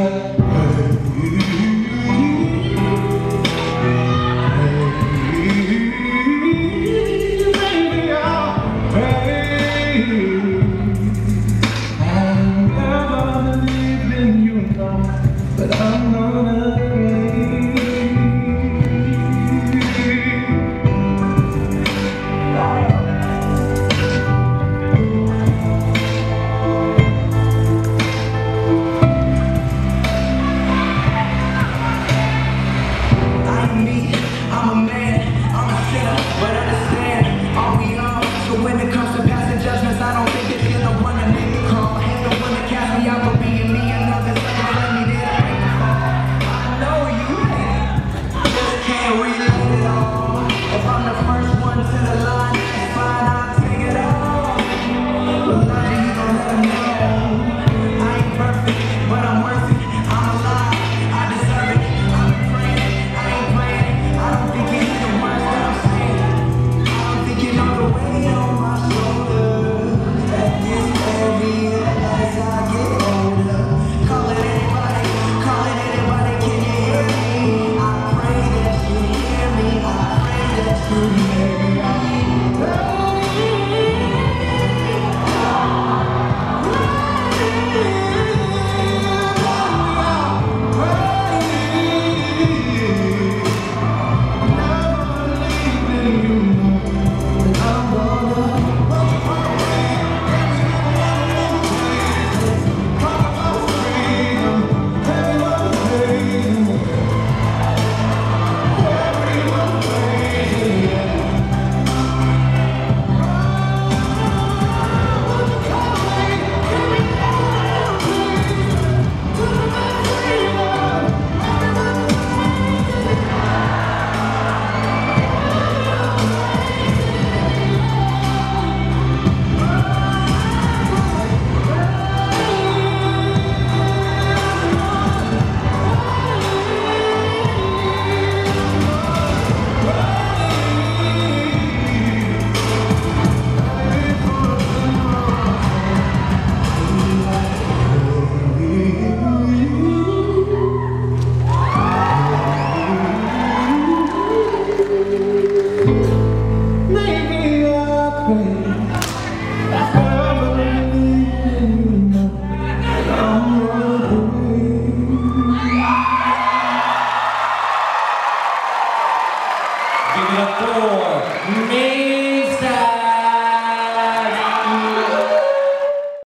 주여